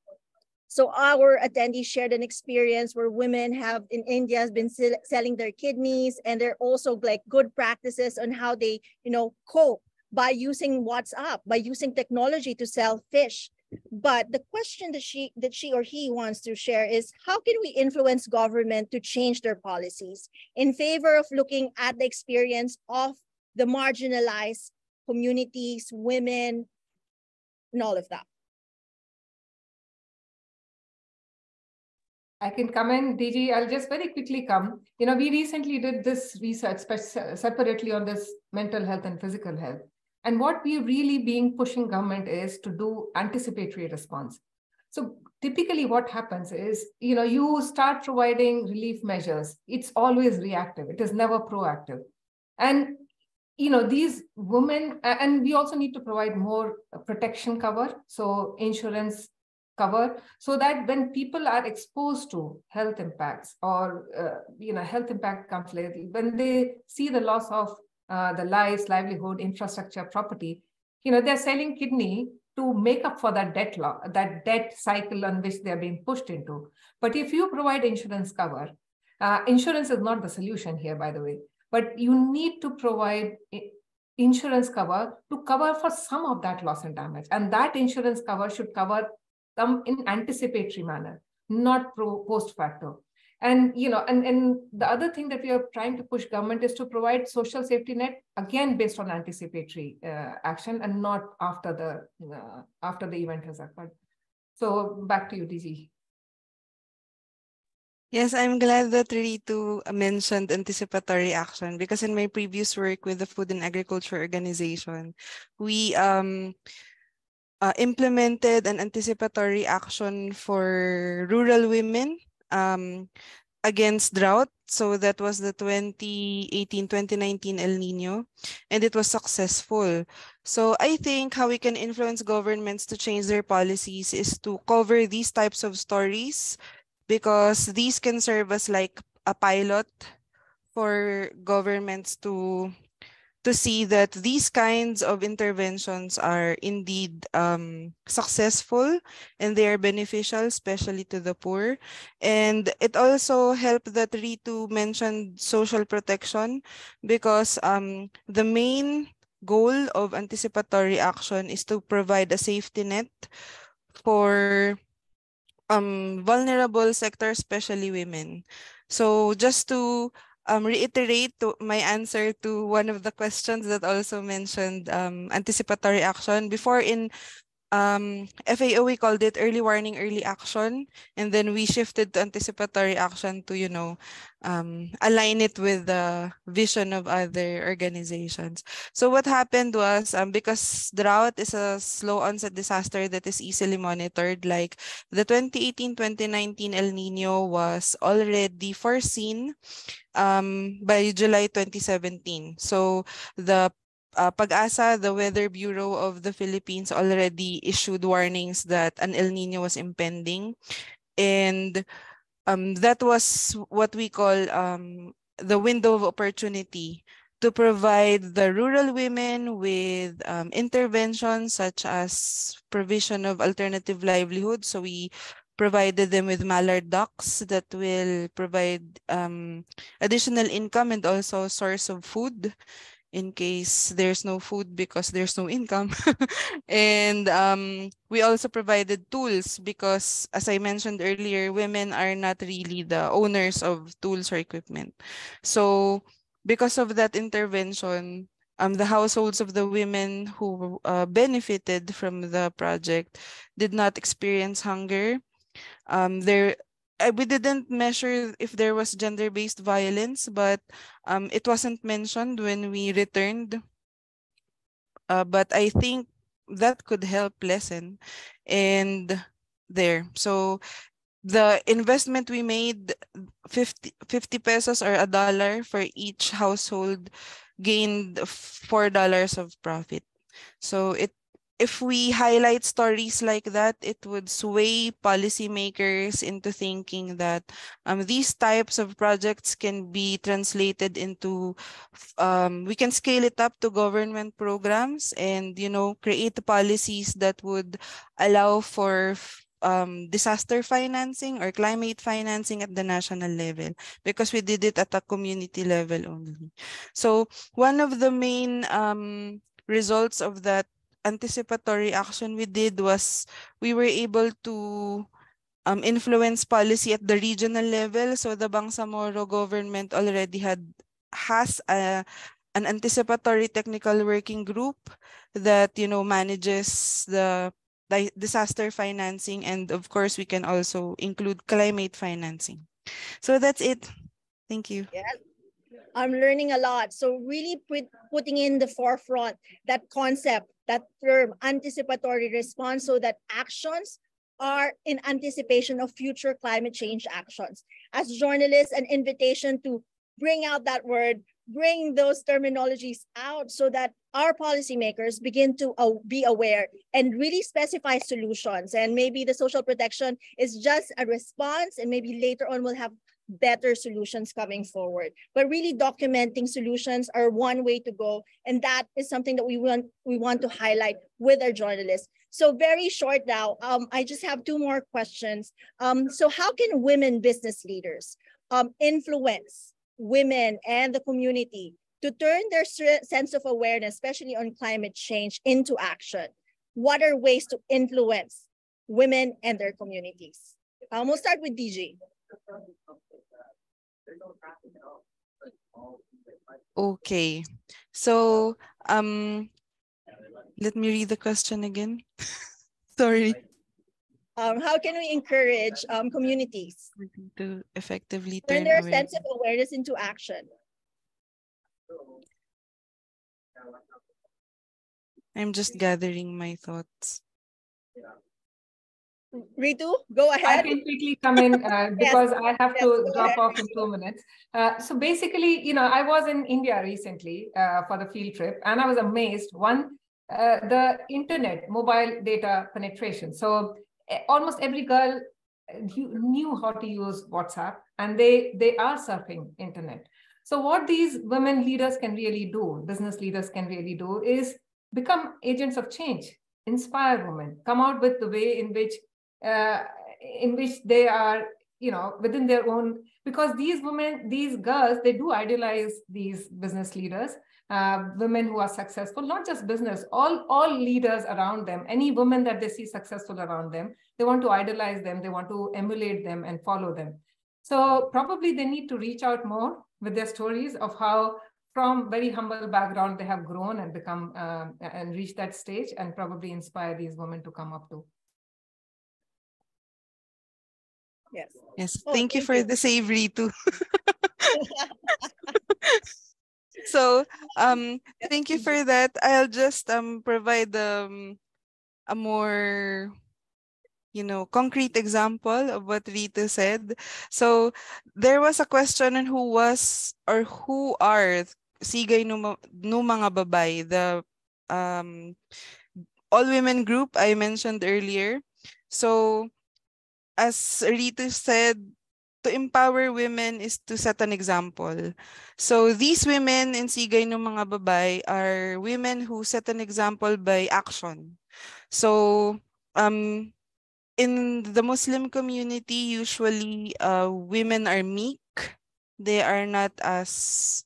so our attendees shared an experience where women have in India has been selling their kidneys and they're also like good practices on how they, you know, cope by using WhatsApp, by using technology to sell fish. But the question that she that she or he wants to share is how can we influence government to change their policies in favor of looking at the experience of the marginalized communities, women, and all of that. I can come in, DG. I'll just very quickly come. You know, we recently did this research separately on this mental health and physical health. And what we're really being pushing government is to do anticipatory response. So typically what happens is, you know, you start providing relief measures. It's always reactive. It is never proactive. And, you know, these women, and we also need to provide more protection cover. So insurance cover so that when people are exposed to health impacts or uh, you know health impact comes later when they see the loss of uh, the lives livelihood infrastructure property you know they're selling kidney to make up for that debt law that debt cycle on which they're being pushed into but if you provide insurance cover uh, insurance is not the solution here by the way but you need to provide insurance cover to cover for some of that loss and damage and that insurance cover should cover come in anticipatory manner, not pro post facto. And you know, and, and the other thing that we are trying to push government is to provide social safety net again based on anticipatory uh, action and not after the uh, after the event has occurred. So back to you, DG. Yes, I'm glad that Ritu mentioned anticipatory action because in my previous work with the Food and Agriculture Organization, we um uh, implemented an anticipatory action for rural women um, against drought. So that was the 2018-2019 El Nino, and it was successful. So I think how we can influence governments to change their policies is to cover these types of stories because these can serve as like a pilot for governments to to see that these kinds of interventions are indeed um, successful and they are beneficial, especially to the poor. And it also helped that Ritu mentioned social protection because um, the main goal of anticipatory action is to provide a safety net for um, vulnerable sectors, especially women. So just to um, reiterate to my answer to one of the questions that also mentioned um, anticipatory action. Before in um, FAO, we called it early warning, early action. And then we shifted to anticipatory action to, you know, um, align it with the vision of other organizations. So what happened was um, because drought is a slow onset disaster that is easily monitored, like the 2018-2019 El Nino was already foreseen um, by July 2017. So the uh, PAGASA, the Weather Bureau of the Philippines already issued warnings that an El Nino was impending. And um, that was what we call um, the window of opportunity to provide the rural women with um, interventions such as provision of alternative livelihood. So we provided them with mallard ducks that will provide um, additional income and also source of food in case there's no food because there's no income. and um, we also provided tools because, as I mentioned earlier, women are not really the owners of tools or equipment. So because of that intervention, um, the households of the women who uh, benefited from the project did not experience hunger. Um, there we didn't measure if there was gender-based violence, but um, it wasn't mentioned when we returned. Uh, but I think that could help lessen and there. So the investment we made 50, 50 pesos or a dollar for each household gained $4 of profit. So it if we highlight stories like that, it would sway policymakers into thinking that um, these types of projects can be translated into, um, we can scale it up to government programs and, you know, create policies that would allow for um, disaster financing or climate financing at the national level because we did it at a community level only. So one of the main um, results of that anticipatory action we did was we were able to um, influence policy at the regional level. So the Bangsamoro government already had has a an anticipatory technical working group that you know manages the disaster financing and of course we can also include climate financing. So that's it. Thank you. Yeah. I'm learning a lot. So really put, putting in the forefront that concept, that term, anticipatory response, so that actions are in anticipation of future climate change actions. As journalists, an invitation to bring out that word, bring those terminologies out so that our policymakers begin to uh, be aware and really specify solutions. And maybe the social protection is just a response, and maybe later on we'll have better solutions coming forward. But really documenting solutions are one way to go. And that is something that we want, we want to highlight with our journalists. So very short now, um, I just have two more questions. Um, so how can women business leaders um, influence women and the community to turn their sense of awareness, especially on climate change, into action? What are ways to influence women and their communities? Um, we'll start with DG. Okay, so um, let me read the question again. Sorry. Um, how can we encourage um, communities to effectively turn their sense of awareness into action? I'm just gathering my thoughts. Ritu, go ahead. I can quickly come in uh, because yes. I have yes, to drop ahead. off in two minutes. Uh, so basically, you know, I was in India recently uh, for the field trip and I was amazed. One, uh, the internet, mobile data penetration. So eh, almost every girl uh, knew how to use WhatsApp and they, they are surfing internet. So what these women leaders can really do, business leaders can really do is become agents of change, inspire women, come out with the way in which uh, in which they are you know within their own because these women these girls they do idealize these business leaders uh, women who are successful not just business all all leaders around them any woman that they see successful around them they want to idolize them they want to emulate them and follow them. So probably they need to reach out more with their stories of how from very humble background they have grown and become uh, and reach that stage and probably inspire these women to come up to Yes. Yes. Oh, thank, you for you. the savory too. so um thank you for that. I'll just um provide um a more you know concrete example of what Ritu said. So there was a question on who was or who are Sigay no mga babay, the um all women group I mentioned earlier. So as Ritu said, to empower women is to set an example. So these women in Sigay ng mga babay are women who set an example by action. So um, in the Muslim community, usually uh, women are meek. They are not as,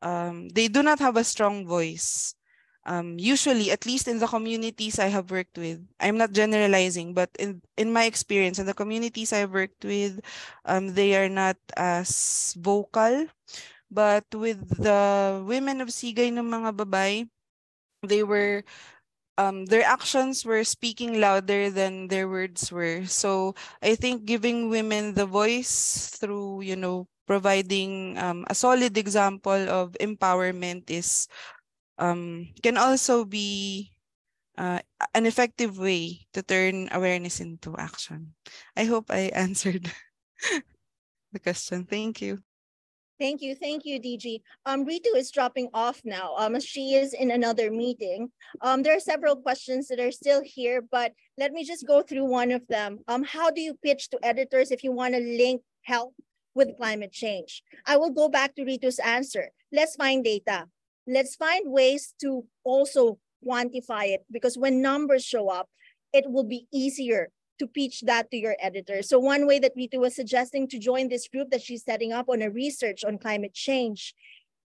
um, they do not have a strong voice um, usually, at least in the communities I have worked with, I'm not generalizing, but in, in my experience, in the communities I've worked with, um, they are not as vocal. But with the women of Sigay ng mga babay, they were um, their actions were speaking louder than their words were. So I think giving women the voice through, you know, providing um, a solid example of empowerment is um, can also be uh, an effective way to turn awareness into action. I hope I answered. the question. Thank you. Thank you. Thank you, DG. Um, Ritu is dropping off now. Um, she is in another meeting. Um, there are several questions that are still here, but let me just go through one of them. Um, how do you pitch to editors if you want to link health with climate change? I will go back to Ritu's answer. Let's find data. Let's find ways to also quantify it because when numbers show up, it will be easier to pitch that to your editor. So one way that Ritu was suggesting to join this group that she's setting up on a research on climate change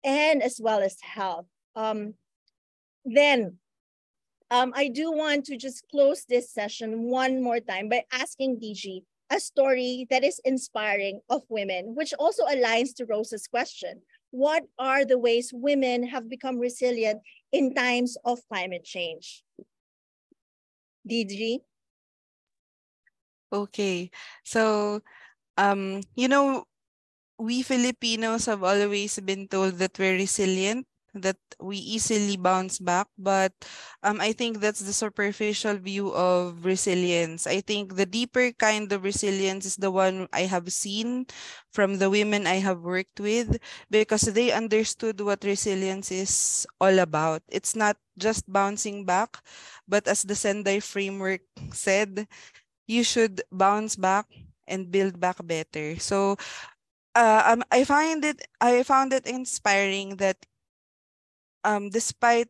and as well as health. Um, then um, I do want to just close this session one more time by asking DG a story that is inspiring of women, which also aligns to Rosa's question. What are the ways women have become resilient in times of climate change? DG? Okay. So, um, you know, we Filipinos have always been told that we're resilient, that we easily bounce back, but um, I think that's the superficial view of resilience. I think the deeper kind of resilience is the one I have seen from the women I have worked with because they understood what resilience is all about. It's not just bouncing back, but as the Sendai framework said, you should bounce back and build back better. So uh, um, I find it I found it inspiring that um, despite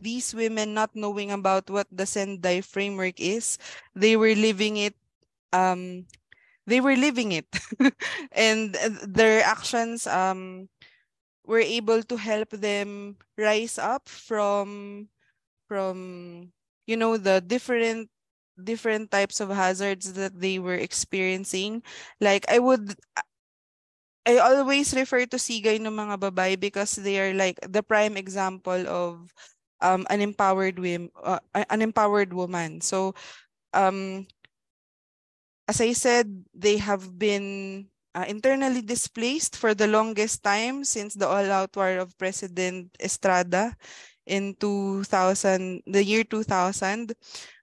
these women not knowing about what the Sendai framework is, they were living it um, they were living it and their actions um, were able to help them rise up from from you know the different different types of hazards that they were experiencing. Like I would I always refer to sigay ng mga babae because they are like the prime example of um an empowered women uh, an empowered woman. So um as I said, they have been uh, internally displaced for the longest time since the all-out war of President Estrada in 2000, the year 2000.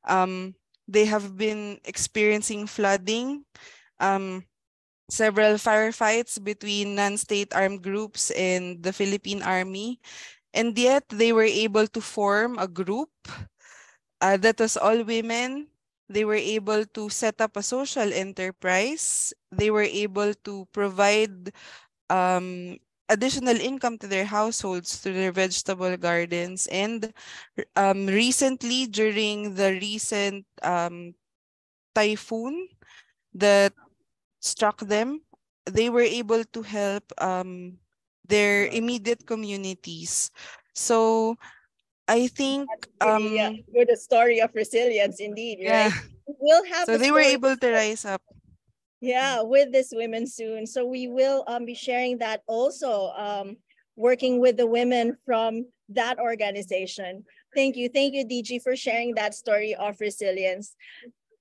Um, they have been experiencing flooding, um, several firefights between non-state armed groups and the Philippine Army. And yet they were able to form a group uh, that was all women. They were able to set up a social enterprise. They were able to provide um, additional income to their households through their vegetable gardens. And um, recently, during the recent um, typhoon that struck them, they were able to help um, their immediate communities. So I think um, yeah, good story of resilience indeed, yeah. right? We'll have so they were able to rise up yeah with this women soon so we will um, be sharing that also um, working with the women from that organization thank you thank you dg for sharing that story of resilience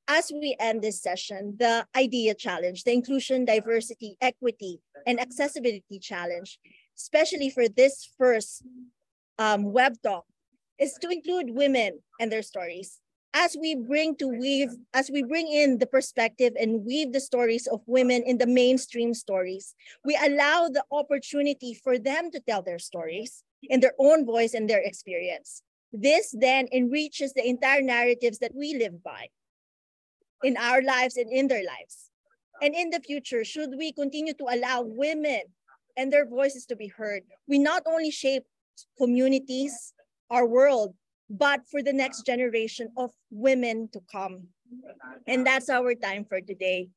as we end this session the idea challenge the inclusion diversity equity and accessibility challenge especially for this first um, web talk is to include women and their stories as we bring to weave, as we bring in the perspective and weave the stories of women in the mainstream stories, we allow the opportunity for them to tell their stories in their own voice and their experience. This then enriches the entire narratives that we live by in our lives and in their lives. And in the future, should we continue to allow women and their voices to be heard, we not only shape communities, our world, but for the next generation of women to come. And that's our time for today.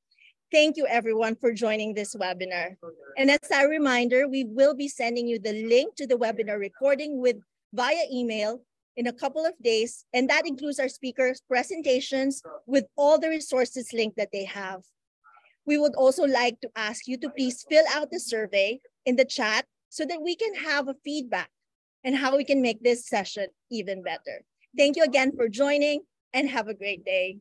Thank you everyone for joining this webinar. And as a reminder, we will be sending you the link to the webinar recording with via email in a couple of days. And that includes our speakers' presentations with all the resources linked that they have. We would also like to ask you to please fill out the survey in the chat so that we can have a feedback and how we can make this session even better. Thank you again for joining and have a great day.